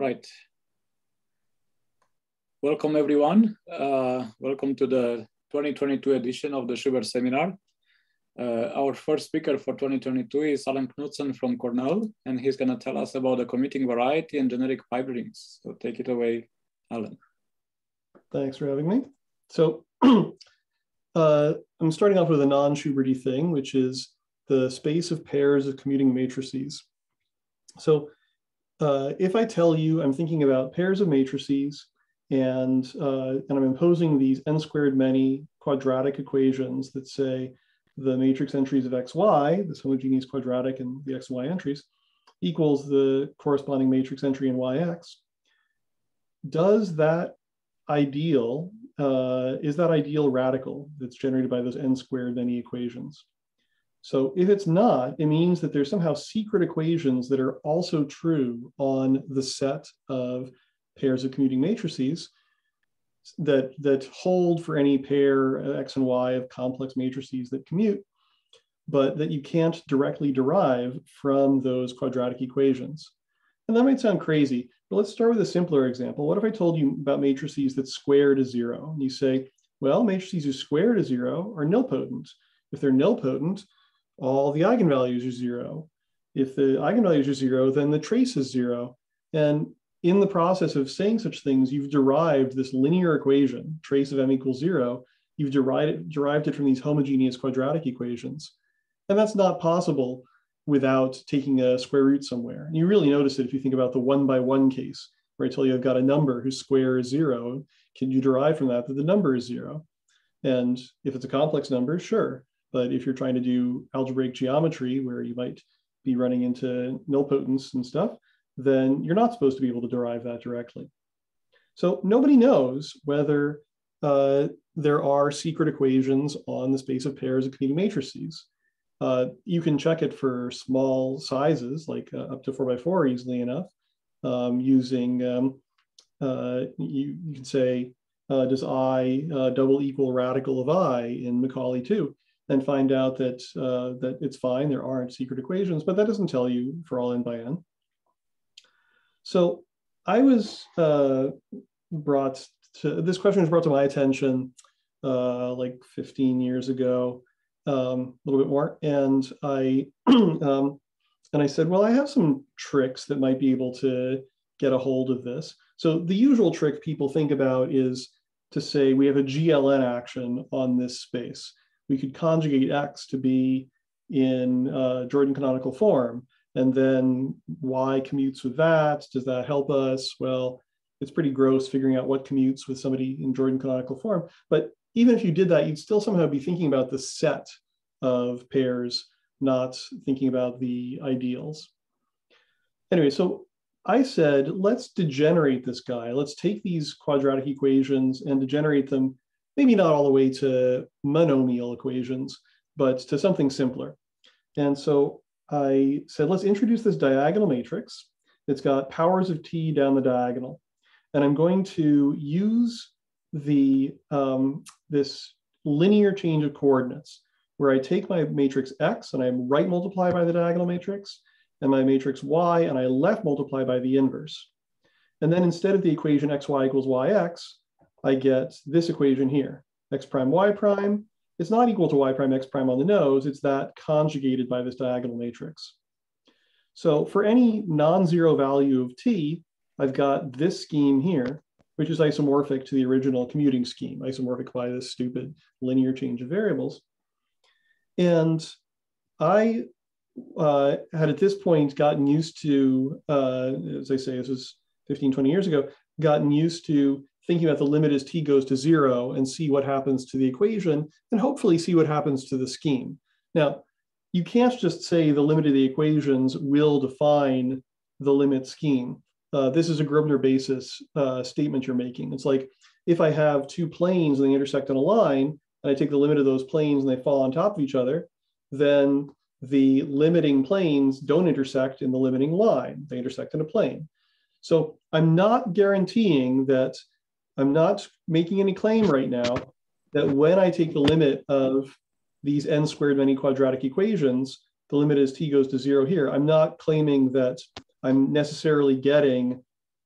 Right. Welcome everyone. Uh, welcome to the 2022 edition of the Schubert Seminar. Uh, our first speaker for 2022 is Allen Knutson from Cornell, and he's gonna tell us about the commuting variety and generic pipe. So take it away, Allen. Thanks for having me. So uh, I'm starting off with a non-Schuberty thing, which is the space of pairs of commuting matrices. So uh, if I tell you I'm thinking about pairs of matrices and, uh, and I'm imposing these n squared many quadratic equations that say the matrix entries of xy, this homogeneous quadratic and the xy entries, equals the corresponding matrix entry in yx, does that ideal, uh, is that ideal radical that's generated by those n squared many equations? So if it's not, it means that there's somehow secret equations that are also true on the set of pairs of commuting matrices that, that hold for any pair x and y of complex matrices that commute, but that you can't directly derive from those quadratic equations. And that might sound crazy, but let's start with a simpler example. What if I told you about matrices that square to zero? And you say, well, matrices who square to zero are nilpotent. If they're nilpotent, all the eigenvalues are zero. If the eigenvalues are zero, then the trace is zero. And in the process of saying such things, you've derived this linear equation, trace of m equals zero. You've derived, derived it from these homogeneous quadratic equations. And that's not possible without taking a square root somewhere. And you really notice it if you think about the one by one case, where I tell you I've got a number whose square is zero. Can you derive from that that the number is zero? And if it's a complex number, sure. But if you're trying to do algebraic geometry where you might be running into nilpotents and stuff, then you're not supposed to be able to derive that directly. So nobody knows whether uh, there are secret equations on the space of pairs of commuting matrices. Uh, you can check it for small sizes, like uh, up to four by four easily enough, um, using, um, uh, you, you, can say, uh, does I uh, double equal radical of I in Macaulay 2? And find out that, uh, that it's fine, there aren't secret equations, but that doesn't tell you for all n by n. So I was uh, brought to, this question was brought to my attention uh, like 15 years ago, um, a little bit more, and I, um, and I said, well, I have some tricks that might be able to get a hold of this. So the usual trick people think about is to say we have a GLN action on this space we could conjugate x to be in uh, Jordan canonical form. And then y commutes with that. Does that help us? Well, it's pretty gross figuring out what commutes with somebody in Jordan canonical form. But even if you did that, you'd still somehow be thinking about the set of pairs, not thinking about the ideals. Anyway, so I said, let's degenerate this guy. Let's take these quadratic equations and degenerate them maybe not all the way to monomial equations, but to something simpler. And so I said, let's introduce this diagonal matrix. It's got powers of t down the diagonal. And I'm going to use the um, this linear change of coordinates where I take my matrix X and I right multiply by the diagonal matrix and my matrix Y and I left multiply by the inverse. And then instead of the equation XY equals YX, I get this equation here, x prime y prime. It's not equal to y prime x prime on the nose, it's that conjugated by this diagonal matrix. So for any non-zero value of t, I've got this scheme here, which is isomorphic to the original commuting scheme, isomorphic by this stupid linear change of variables. And I uh, had at this point gotten used to, uh, as I say, this was 15, 20 years ago, gotten used to thinking about the limit as t goes to zero and see what happens to the equation and hopefully see what happens to the scheme. Now, you can't just say the limit of the equations will define the limit scheme. Uh, this is a Grobner basis uh, statement you're making. It's like if I have two planes and they intersect on a line, and I take the limit of those planes and they fall on top of each other, then the limiting planes don't intersect in the limiting line. They intersect in a plane. So I'm not guaranteeing that I'm not making any claim right now that when I take the limit of these n squared many quadratic equations, the limit as t goes to zero here, I'm not claiming that I'm necessarily getting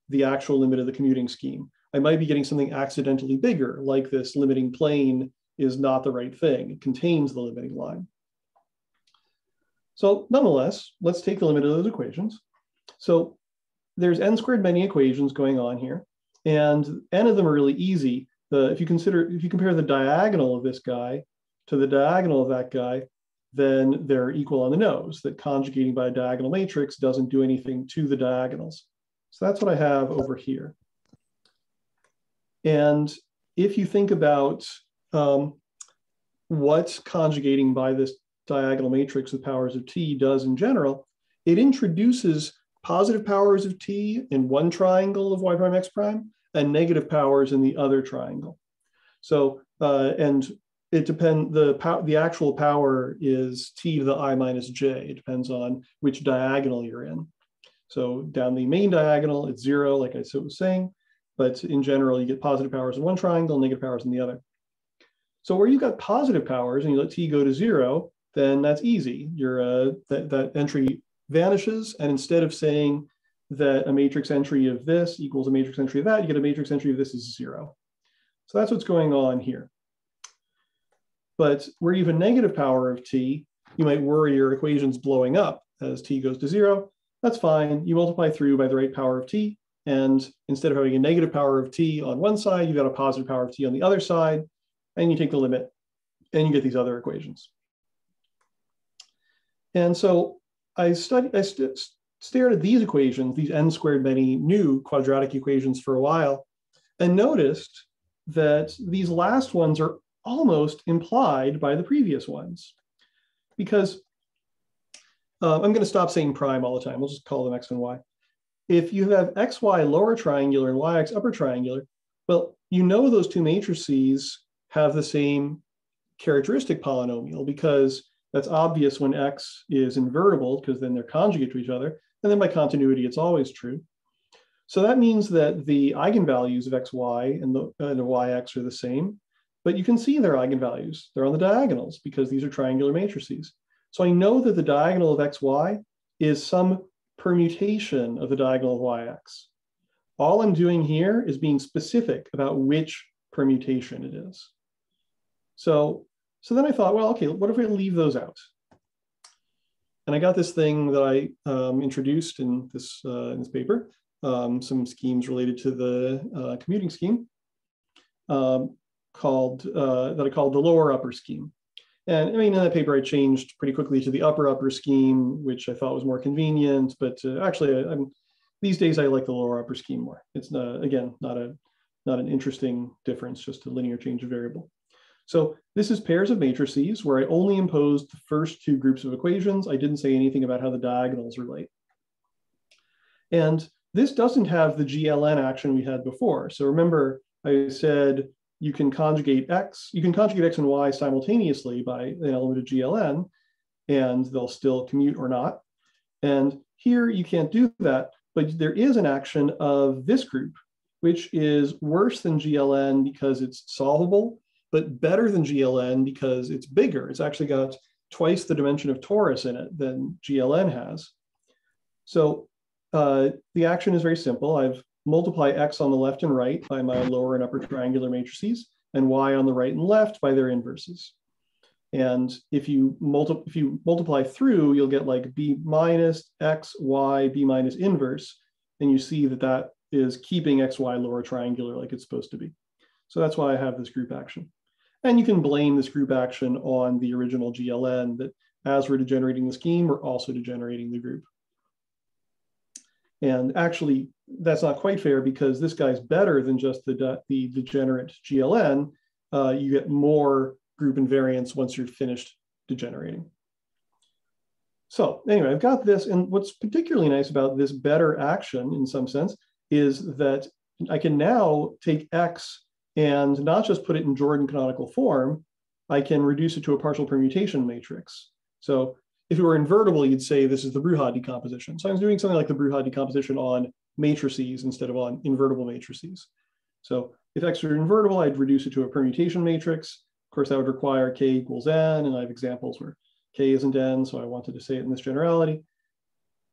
the actual limit of the commuting scheme. I might be getting something accidentally bigger, like this limiting plane is not the right thing. It contains the limiting line. So nonetheless, let's take the limit of those equations. So there's n squared many equations going on here, and n of them are really easy. The, if you consider, if you compare the diagonal of this guy to the diagonal of that guy, then they're equal on the nose, that conjugating by a diagonal matrix doesn't do anything to the diagonals. So that's what I have over here. And if you think about um, what conjugating by this diagonal matrix with powers of t does in general, it introduces positive powers of t in one triangle of y prime x prime and negative powers in the other triangle. So, uh, and it depends, the, the actual power is t to the i minus j. It depends on which diagonal you're in. So down the main diagonal, it's zero, like I was saying, but in general, you get positive powers in one triangle, negative powers in the other. So where you've got positive powers and you let t go to zero, then that's easy. Your uh, that, that entry vanishes. And instead of saying that a matrix entry of this equals a matrix entry of that, you get a matrix entry of this is zero. So that's what's going on here. But where you have a negative power of t, you might worry your equation's blowing up as t goes to zero. That's fine. You multiply through by the right power of t. And instead of having a negative power of t on one side, you've got a positive power of t on the other side. And you take the limit and you get these other equations. And so I studied, I st stared at these equations, these n squared many new quadratic equations for a while, and noticed that these last ones are almost implied by the previous ones. Because uh, I'm going to stop saying prime all the time. We'll just call them x and y. If you have xy lower triangular and yx upper triangular, well, you know those two matrices have the same characteristic polynomial because that's obvious when x is invertible because then they're conjugate to each other. And then by continuity, it's always true. So that means that the eigenvalues of xy and the, and the yx are the same, but you can see their eigenvalues. They're on the diagonals because these are triangular matrices. So I know that the diagonal of xy is some permutation of the diagonal of yx. All I'm doing here is being specific about which permutation it is. So so then I thought, well, okay, what if we leave those out? And I got this thing that I um, introduced in this, uh, in this paper, um, some schemes related to the uh, commuting scheme um, called, uh, that I called the lower upper scheme. And I mean, in that paper, I changed pretty quickly to the upper upper scheme, which I thought was more convenient. But uh, actually, I, am these days I like the lower upper scheme more. It's not, again not a not an interesting difference, just a linear change of variable. So this is pairs of matrices where I only imposed the first two groups of equations. I didn't say anything about how the diagonals relate. And this doesn't have the GLN action we had before. So remember, I said you can conjugate X, you can conjugate X and Y simultaneously by an element of GLN, and they'll still commute or not. And here you can't do that, but there is an action of this group, which is worse than GLN because it's solvable but better than GLN because it's bigger. It's actually got twice the dimension of torus in it than GLN has. So uh, the action is very simple. I've multiply x on the left and right by my lower and upper triangular matrices, and y on the right and left by their inverses. And if you, multi if you multiply through, you'll get like b minus x, y, b minus inverse. And you see that that is keeping x, y lower triangular like it's supposed to be. So that's why I have this group action. And you can blame this group action on the original GLN that as we're degenerating the scheme, we're also degenerating the group. And actually, that's not quite fair because this guy's better than just the, the degenerate GLN. Uh, you get more group invariance once you're finished degenerating. So anyway, I've got this. And what's particularly nice about this better action in some sense is that I can now take X and not just put it in Jordan canonical form, I can reduce it to a partial permutation matrix. So if it were invertible, you'd say this is the Bruhat decomposition. So I'm doing something like the Bruhat decomposition on matrices instead of on invertible matrices. So if X were invertible, I'd reduce it to a permutation matrix. Of course, that would require K equals N, and I have examples where K isn't N, so I wanted to say it in this generality.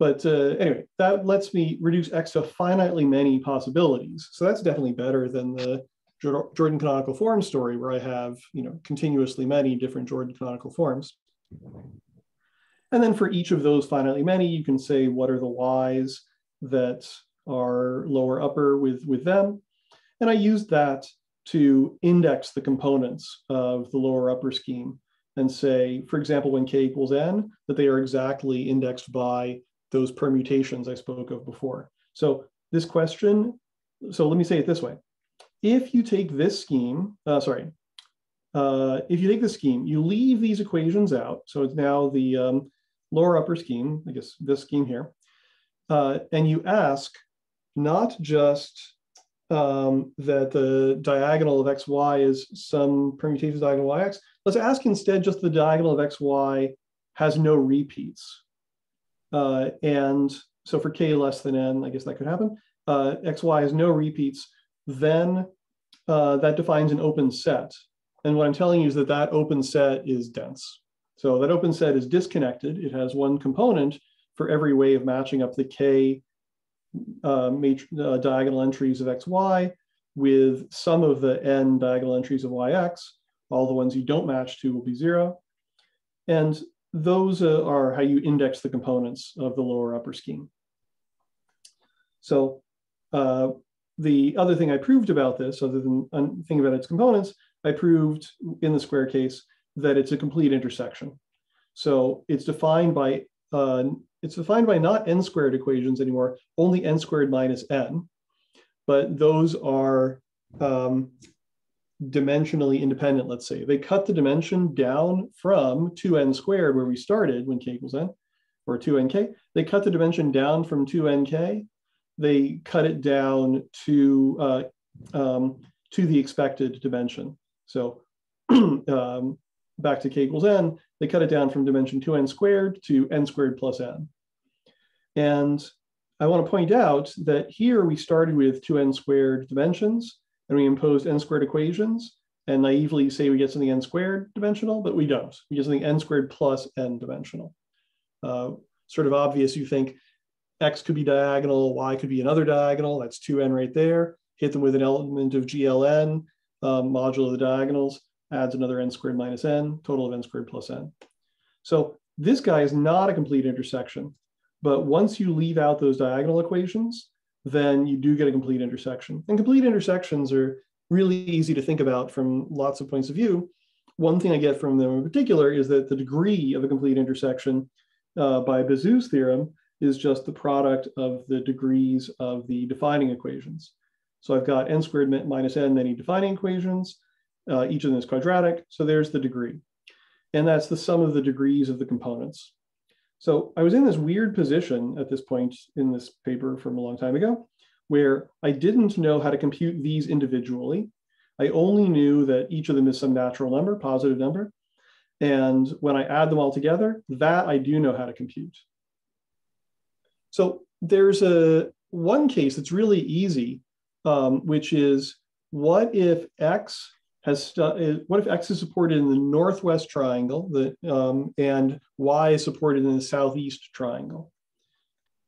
but uh, anyway, that lets me reduce X to finitely many possibilities. So that's definitely better than the Jordan canonical form story where I have, you know, continuously many different Jordan canonical forms. And then for each of those finitely many, you can say what are the Ys that are lower upper with, with them. And I used that to index the components of the lower upper scheme and say, for example, when k equals n, that they are exactly indexed by those permutations I spoke of before. So this question, so let me say it this way. If you take this scheme, uh, sorry, uh, if you take this scheme, you leave these equations out. So it's now the um, lower upper scheme, I guess this scheme here, uh, and you ask not just um, that the diagonal of xy is some permutation of diagonal yx, let's ask instead just the diagonal of xy has no repeats. Uh, and so for k less than n, I guess that could happen, uh, xy has no repeats, then uh, that defines an open set. And what I'm telling you is that that open set is dense. So that open set is disconnected. It has one component for every way of matching up the k uh, uh, diagonal entries of xy with some of the n diagonal entries of yx. All the ones you don't match to will be zero. And those uh, are how you index the components of the lower upper scheme. So uh, the other thing I proved about this, other than thinking about its components, I proved in the square case that it's a complete intersection. So it's defined by uh, it's defined by not n squared equations anymore, only n squared minus n, but those are um, dimensionally independent, let's say. They cut the dimension down from 2n squared, where we started when k equals n, or 2nk. They cut the dimension down from 2nk. They cut it down to, uh, um, to the expected dimension. So um, back to k equals n, they cut it down from dimension 2n squared to n squared plus n. And I want to point out that here we started with 2n squared dimensions, and we imposed n squared equations and naively say we get something n squared dimensional, but we don't. We get something n squared plus n dimensional. Uh, sort of obvious, you think x could be diagonal, y could be another diagonal, that's 2n right there. Hit them with an element of gln, um, modulo the diagonals, adds another n squared minus n, total of n squared plus n. So this guy is not a complete intersection, but once you leave out those diagonal equations, then you do get a complete intersection. And complete intersections are really easy to think about from lots of points of view. One thing I get from them in particular is that the degree of a complete intersection uh, by Bezout's theorem is just the product of the degrees of the defining equations. So I've got n squared minus n many defining equations. Uh, each of them is quadratic, so there's the degree. And that's the sum of the degrees of the components. So I was in this weird position at this point in this paper from a long time ago, where I didn't know how to compute these individually. I only knew that each of them is some natural number, positive number. And when I add them all together, that I do know how to compute. So there's a one case that's really easy, um, which is what if x has uh, what if x is supported in the northwest triangle the, um, and y is supported in the southeast triangle?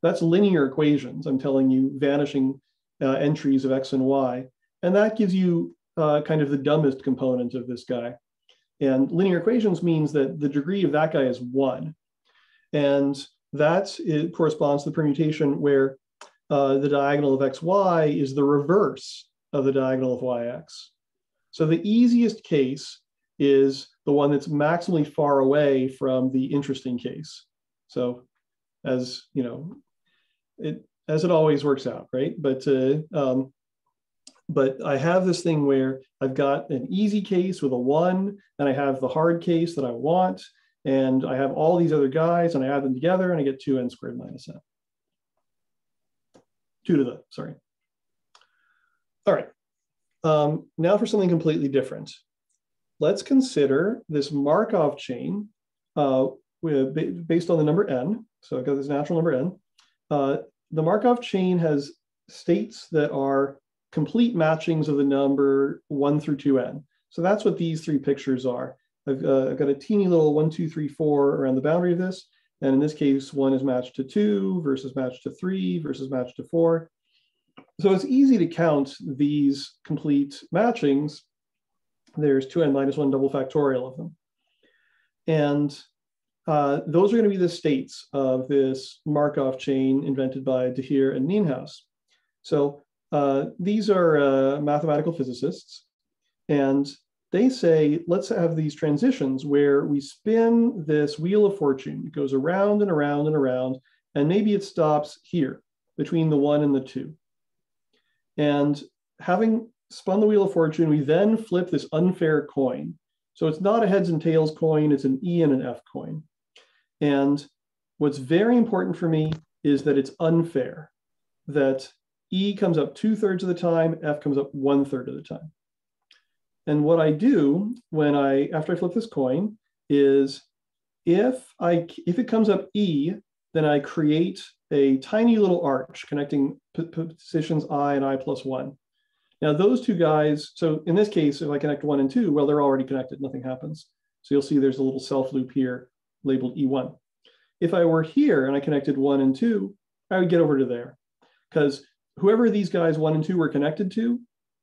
That's linear equations. I'm telling you vanishing uh, entries of x and y. And that gives you uh, kind of the dumbest component of this guy. And linear equations means that the degree of that guy is one. And that it corresponds to the permutation where uh, the diagonal of xy is the reverse of the diagonal of yx. So the easiest case is the one that's maximally far away from the interesting case. So as you know, it as it always works out, right? But uh, um, but I have this thing where I've got an easy case with a one, and I have the hard case that I want, and I have all these other guys, and I add them together, and I get two n squared minus n. Two to the sorry. All right. Um, now for something completely different. Let's consider this Markov chain uh, with, based on the number n. So I've got this natural number n. Uh, the Markov chain has states that are complete matchings of the number 1 through 2n. So that's what these three pictures are. I've, uh, I've got a teeny little 1, 2, 3, 4 around the boundary of this, And in this case, one is matched to two versus matched to three versus matched to four. So it's easy to count these complete matchings. There's 2n minus 1 double factorial of them. And uh, those are going to be the states of this Markov chain invented by De and Nienhuis. So uh, these are uh, mathematical physicists, and they say, let's have these transitions where we spin this wheel of fortune. It goes around and around and around, and maybe it stops here between the one and the two. And having spun the wheel of fortune, we then flip this unfair coin. So it's not a heads and tails coin, it's an E and an F coin. And what's very important for me is that it's unfair, that E comes up two thirds of the time, F comes up one third of the time. And what I do when I, after I flip this coin, is if I if it comes up E, then I create a tiny little arch connecting positions I and I plus one. Now those two guys, so in this case, if I connect one and two, well, they're already connected, nothing happens. So you'll see there's a little self loop here labeled E1. If I were here and I connected one and two, I would get over to there because whoever these guys one and two were connected to,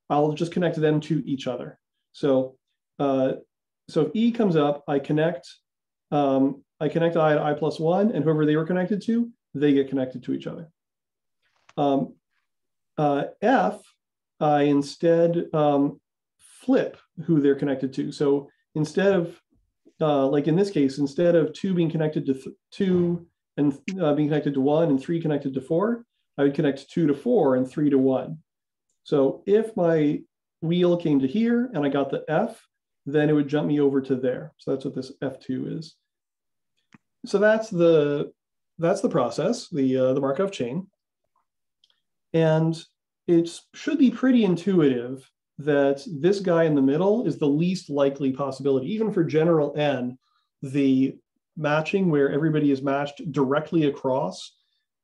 I'll just connect them to each other. So, uh, so if E comes up, I connect, um, I connect I to I plus one, and whoever they were connected to, they get connected to each other. Um, uh, F, I instead um, flip who they're connected to. So instead of, uh, like in this case, instead of two being connected to two and uh, being connected to one and three connected to four, I would connect two to four and three to one. So if my wheel came to here and I got the F, then it would jump me over to there. So that's what this F2 is. So that's the that's the process, the uh, the Markov chain. And it should be pretty intuitive that this guy in the middle is the least likely possibility, even for general n, the matching where everybody is matched directly across,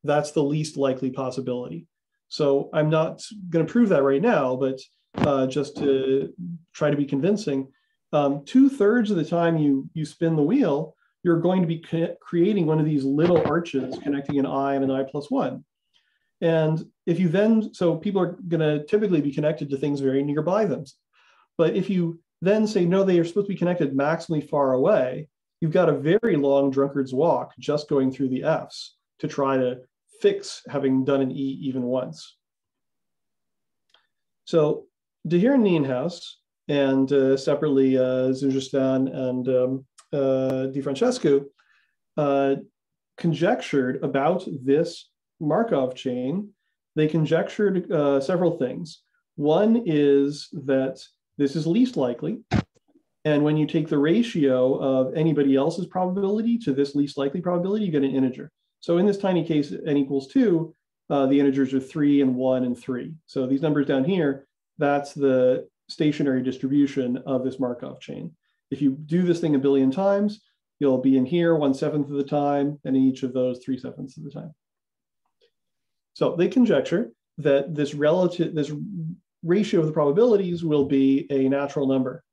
that's the least likely possibility. So I'm not going to prove that right now, but uh, just to try to be convincing, um, two thirds of the time you you spin the wheel, you're going to be creating one of these little arches connecting an i and an i plus one. And if you then, so people are going to typically be connected to things very nearby them. But if you then say, no, they are supposed to be connected maximally far away, you've got a very long drunkard's walk just going through the Fs to try to fix having done an E even once. So De Gier and and uh, separately uh, and um, uh, Di Francesco, uh, conjectured about this Markov chain. They conjectured uh, several things. One is that this is least likely. And when you take the ratio of anybody else's probability to this least likely probability, you get an integer. So in this tiny case, n equals two, uh, the integers are three and one and three. So these numbers down here that's the stationary distribution of this Markov chain. If you do this thing a billion times, you'll be in here one seventh of the time, and in each of those three sevenths of the time. So they conjecture that this relative, this ratio of the probabilities will be a natural number.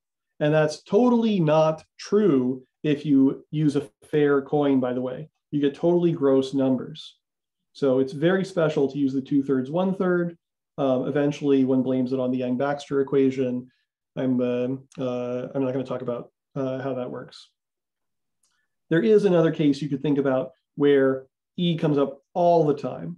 And that's totally not true if you use a fair coin, by the way. You get totally gross numbers. So it's very special to use the two thirds, one third, um, eventually, one blames it on the Yang-Baxter equation. I'm, uh, uh, I'm not going to talk about uh, how that works. There is another case you could think about where E comes up all the time.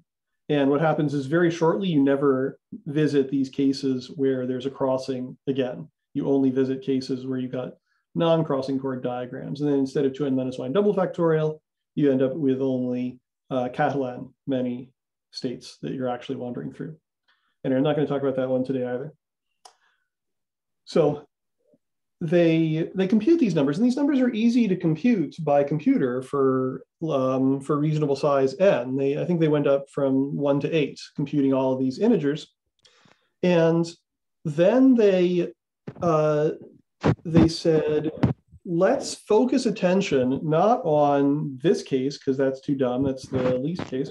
And what happens is very shortly, you never visit these cases where there's a crossing again. You only visit cases where you've got non-crossing chord diagrams. And then instead of 2n minus 1 double factorial, you end up with only uh, Catalan many states that you're actually wandering through. And I'm not going to talk about that one today either. So they they compute these numbers, and these numbers are easy to compute by computer for um, for reasonable size n. They I think they went up from one to eight, computing all of these integers, and then they uh, they said let's focus attention not on this case because that's too dumb. That's the least case.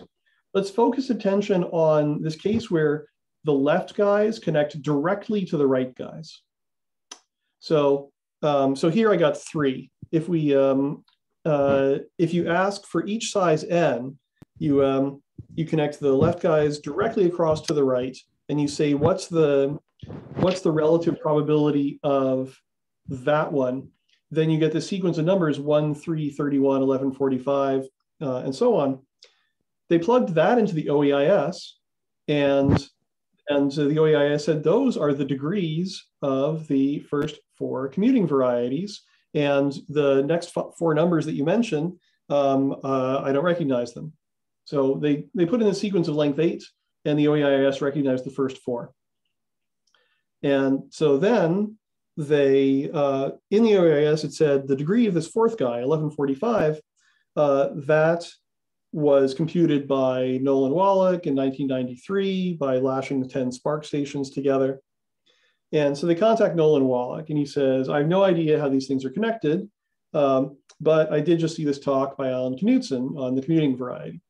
Let's focus attention on this case where the left guys connect directly to the right guys. So, um, so here I got three. If we, um, uh, if you ask for each size n, you um, you connect the left guys directly across to the right, and you say what's the what's the relative probability of that one. Then you get the sequence of numbers 1, 3, 31, 11, 45, uh, and so on. They plugged that into the OEIS, and and so the OEIS said those are the degrees of the first four commuting varieties. And the next four numbers that you mentioned, um, uh, I don't recognize them. So they, they put in a sequence of length eight, and the OEIS recognized the first four. And so then they, uh, in the OEIS, it said the degree of this fourth guy, 1145, uh, that was computed by Nolan Wallach in 1993 by lashing the 10 SPARCstations together. And so they contact Nolan Wallach and he says, I have no idea how these things are connected, um, but I did just see this talk by Allen Knutson on the commuting variety.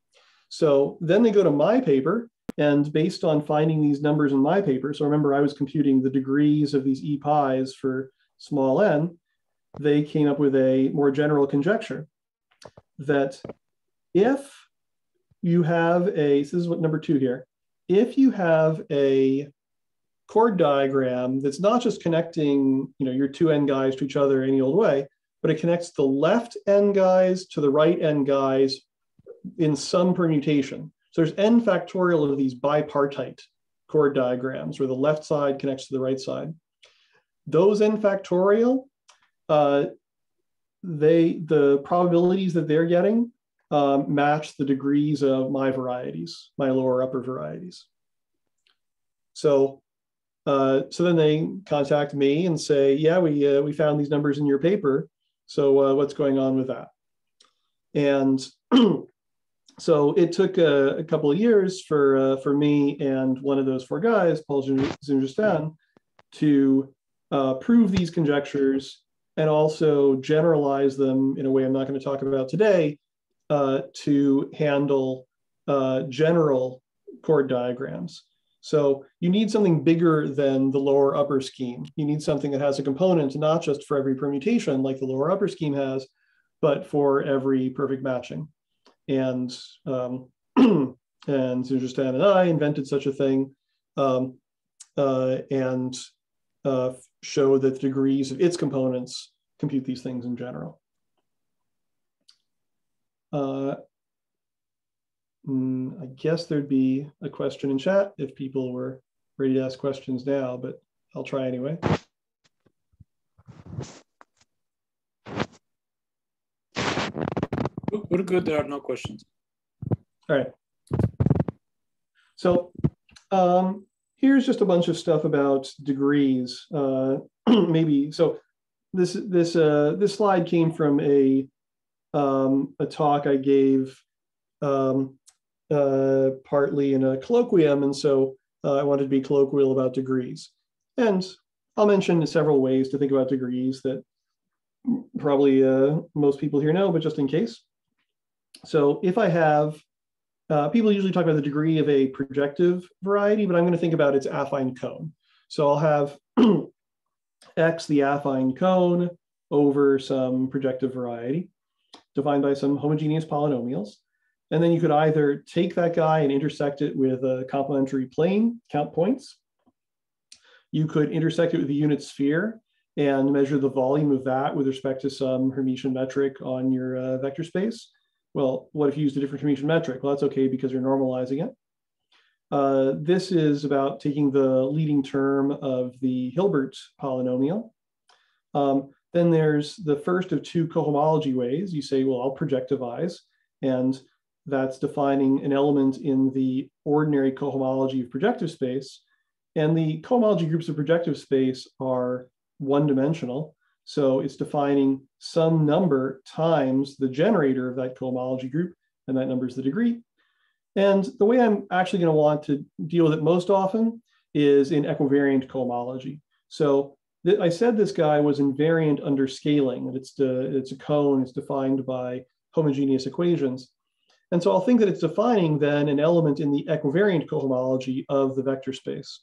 So then they go to my paper and based on finding these numbers in my paper, so remember I was computing the degrees of these e pi's for small n, they came up with a more general conjecture that if you have a, this is what number two here, if you have a chord diagram that's not just connecting you know, your two end guys to each other any old way, but it connects the left end guys to the right end guys in some permutation. So there's n factorial of these bipartite chord diagrams where the left side connects to the right side. Those n factorial, uh, they the probabilities that they're getting um, match the degrees of my varieties, my lower upper varieties. So, uh, so then they contact me and say, yeah, we, uh, we found these numbers in your paper. So uh, what's going on with that? And so it took a, a, couple of years for, uh, for me and one of those four guys, Paul Zinn-Justin, to uh, prove these conjectures and also generalize them in a way I'm not going to talk about today uh, to handle uh, general chord diagrams. So you need something bigger than the lower upper scheme. You need something that has a component, not just for every permutation like the lower upper scheme has, but for every perfect matching. And, um, and Zinn-Justin and I invented such a thing um, uh, and uh, show that the degrees of its components compute these things in general. Uh, mm, I guess there'd be a question in chat if people were ready to ask questions now, but I'll try anyway. We're good. There are no questions. All right. So um, here's just a bunch of stuff about degrees. Uh, maybe so. This this uh, this slide came from a um, a talk I gave um, uh, partly in a colloquium, and so uh, I wanted to be colloquial about degrees. And I'll mention several ways to think about degrees that probably uh, most people here know, but just in case. So if I have, uh, people usually talk about the degree of a projective variety, but I'm going to think about its affine cone. So I'll have x, the affine cone, over some projective variety defined by some homogeneous polynomials. And then you could either take that guy and intersect it with a complementary plane, count points. You could intersect it with a unit sphere and measure the volume of that with respect to some Hermitian metric on your uh, vector space. Well, what if you used a different Hermitian metric? Well, that's okay because you're normalizing it. Uh, this is about taking the leading term of the Hilbert polynomial. Um, then there's the first of two cohomology ways. You say, well, I'll projectivize, and that's defining an element in the ordinary cohomology of projective space. And the cohomology groups of projective space are one dimensional. So it's defining some number times the generator of that cohomology group, and that number is the degree. And the way I'm actually going to want to deal with it most often is in equivariant cohomology. So I said this guy was invariant under scaling, it's, de, it's a cone, it's defined by homogeneous equations. And so I'll think that it's defining then an element in the equivariant cohomology of the vector space.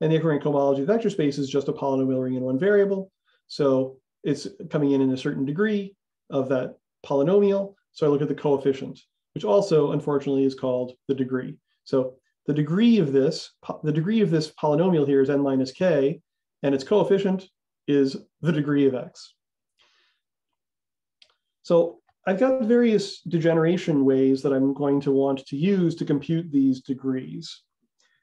And the equivariant cohomology of vector space is just a polynomial ring in one variable. So it's coming in in a certain degree of that polynomial, so I look at the coefficient, which also unfortunately is called the degree. So the degree of this, the degree of this polynomial here is n minus k, and its coefficient is the degree of x. So I've got various degeneration ways that I'm going to want to use to compute these degrees.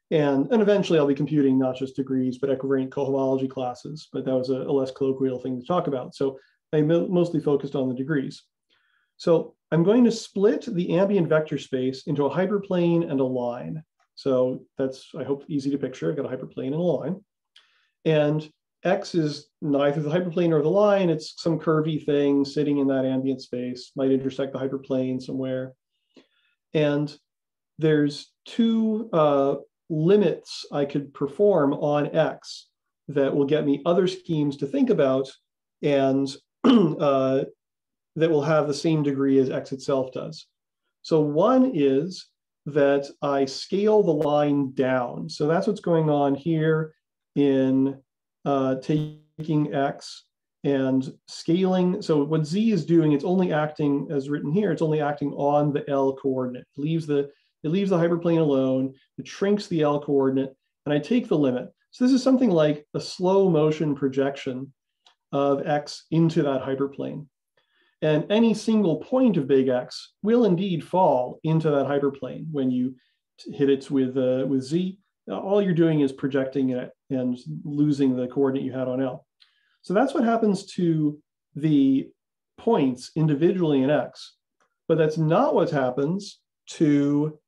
And, and eventually I'll be computing not just degrees, but equivariant cohomology classes, but that was a, a less colloquial thing to talk about. So I mostly focused on the degrees. So I'm going to split the ambient vector space into a hyperplane and a line. So that's, I hope, easy to picture. I've got a hyperplane and a line. And X is neither the hyperplane nor the line. It's some curvy thing sitting in that ambient space, might intersect the hyperplane somewhere. And there's two uh, limits I could perform on X that will get me other schemes to think about and uh, that will have the same degree as X itself does. So one is that I scale the line down. So that's what's going on here in uh, taking X and scaling. So what Z is doing, it's only acting as written here, it's only acting on the L coordinate. It leaves the, it leaves the hyperplane alone, it shrinks the L coordinate, and I take the limit. So this is something like a slow motion projection of X into that hyperplane. And any single point of big X will indeed fall into that hyperplane when you hit it with, uh, with Z. All you're doing is projecting it and losing the coordinate you had on L. So that's what happens to the points individually in X, but that's not what happens to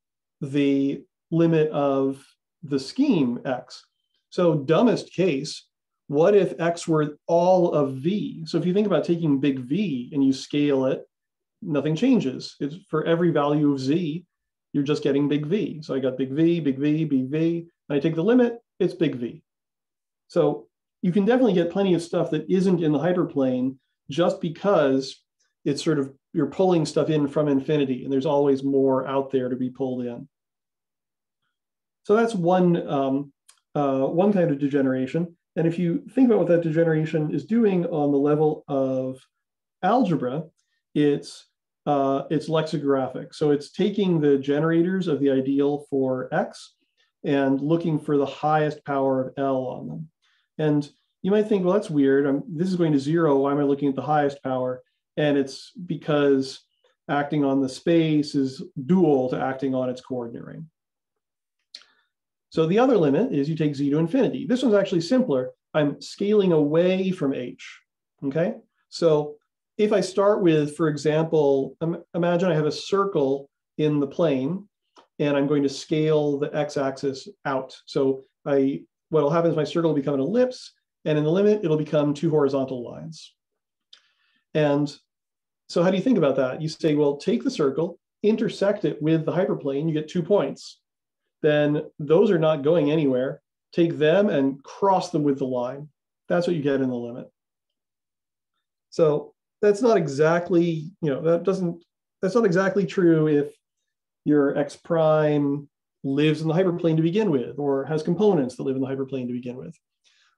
the limit of the scheme X. So dumbest case, what if X were all of V? So if you think about taking big V and you scale it, nothing changes. It's for every value of Z, you're just getting big V. So I got big V, big V, big V, and I take the limit, it's big V. So you can definitely get plenty of stuff that isn't in the hyperplane just because it's sort of you're pulling stuff in from infinity and there's always more out there to be pulled in. So that's one, um, uh, one kind of degeneration. And if you think about what that degeneration is doing on the level of algebra, it's uh, it's lexicographic. So it's taking the generators of the ideal for x and looking for the highest power of L on them. And you might think, well, that's weird. I'm, this is going to zero. Why am I looking at the highest power? And it's because acting on the space is dual to acting on its coordinate ring. So the other limit is you take z to infinity. This one's actually simpler. I'm scaling away from h, okay? So if I start with, for example, imagine I have a circle in the plane and I'm going to scale the x-axis out. So I what will happen is my circle will become an ellipse, and in the limit, it'll become two horizontal lines. And so how do you think about that? You say, well, take the circle, intersect it with the hyperplane, you get two points. Then those are not going anywhere. Take them and cross them with the line. That's what you get in the limit. So that's not exactly, you know, that doesn't, that's not exactly true if your x prime lives in the hyperplane to begin with, or has components that live in the hyperplane to begin with.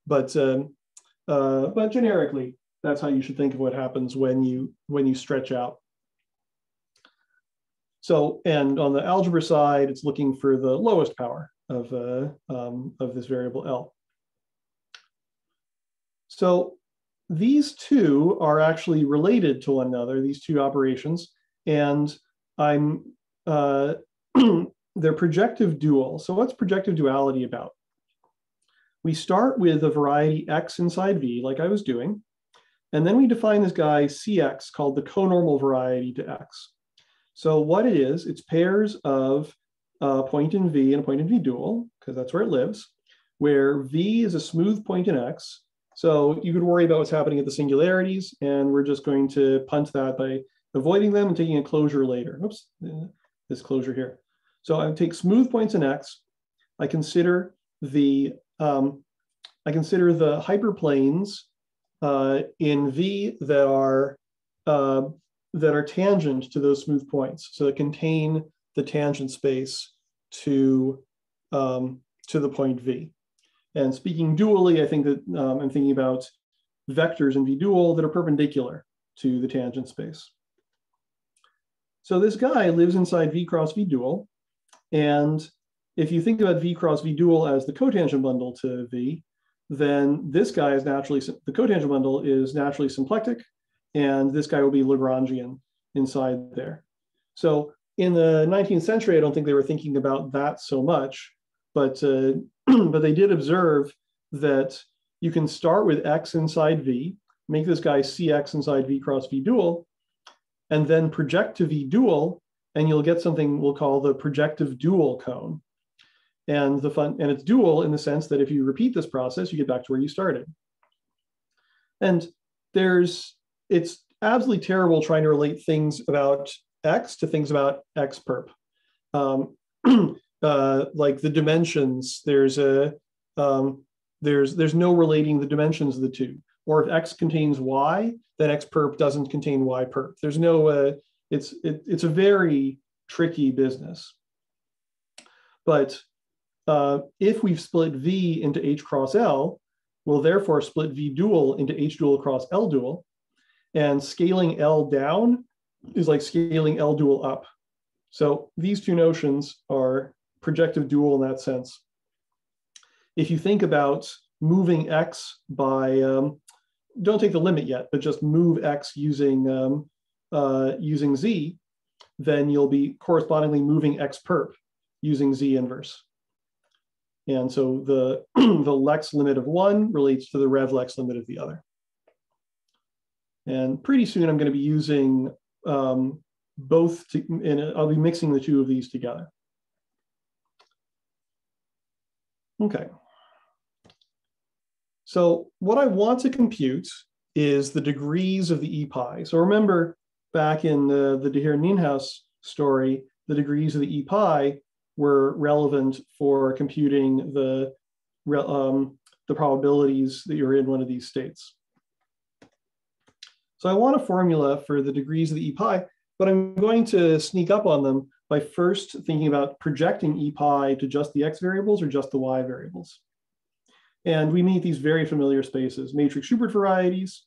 But um, uh, but generically, that's how you should think of what happens when you when you stretch out. So, and on the algebra side, it's looking for the lowest power of uh, um, of this variable L. So these two are actually related to one another, these two operations, and I'm uh, they're projective dual. So what's projective duality about? We start with a variety x inside v, like I was doing, and then we define this guy cx called the conormal variety to x. So what it is, it's pairs of a point in v and a point in v dual, because that's where it lives, where v is a smooth point in x. So you could worry about what's happening at the singularities, and we're just going to punt that by avoiding them and taking a closure later. Oops, this closure here. So I take smooth points in X. I consider the um, I consider the hyperplanes uh, in V that are uh, that are tangent to those smooth points, so that contain the tangent space to um, to the point V. And speaking dually, I think that um, I'm thinking about vectors in V dual that are perpendicular to the tangent space. So this guy lives inside V cross V dual. And if you think about V cross V dual as the cotangent bundle to V, then this guy is naturally, the cotangent bundle is naturally symplectic, and this guy will be Lagrangian inside there. So in the 19th century, I don't think they were thinking about that so much, but, uh, but they did observe that you can start with X inside V, make this guy CX inside V cross V dual, and then project to V dual, and you'll get something we'll call the projective dual cone. And the fun, and it's dual in the sense that if you repeat this process, you get back to where you started. And there's, it's absolutely terrible trying to relate things about X to things about X perp. Um, uh, like the dimensions, there's a, um, there's, there's no relating the dimensions of the two. Or if X contains Y, then X perp doesn't contain Y perp. There's no, uh, it's, it, it's a very tricky business. But uh, if we've split V into H cross L, we'll therefore split V dual into H dual cross L dual. And scaling L down is like scaling L dual up. So these two notions are projective dual in that sense. If you think about moving X by, um, don't take the limit yet, but just move X using, um, uh, using Z, then you'll be correspondingly moving X perp using Z inverse. And so the, the lex limit of one relates to the rev lex limit of the other. And pretty soon I'm going to be using um, both, to, and I'll be mixing the two of these together. Okay. So what I want to compute is the degrees of the e pi. So remember back in the, the De Gier Nienhuis story, the degrees of the e pi were relevant for computing the, um, the probabilities that you're in one of these states. So I want a formula for the degrees of the e pi, but I'm going to sneak up on them by first thinking about projecting e pi to just the x variables or just the y variables. And we meet these very familiar spaces, matrix Schubert varieties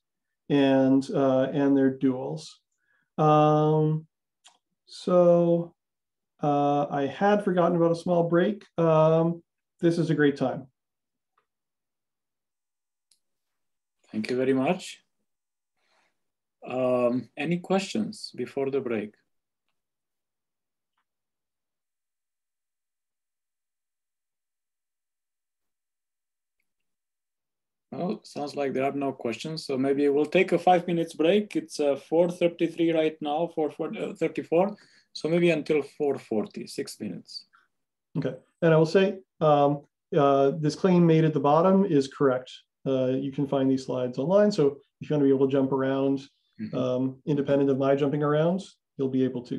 and, uh, and their duals. Um, so uh, I had forgotten about a small break. Um, this is a great time. Thank you very much. Um, any questions before the break? Oh, sounds like there are no questions. So maybe we'll take a five minutes break. It's uh, 4.33 right now, 4.34. So maybe until 4.40, six minutes. Okay, and I will say um, uh, this claim made at the bottom is correct. Uh, you can find these slides online. So if you want to be able to jump around mm -hmm. um, independent of my jumping around, you'll be able to.